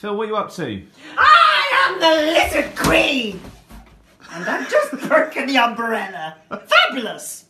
Phil, what are you up to? I am the lizard queen! And I'm just perking the umbrella. Fabulous!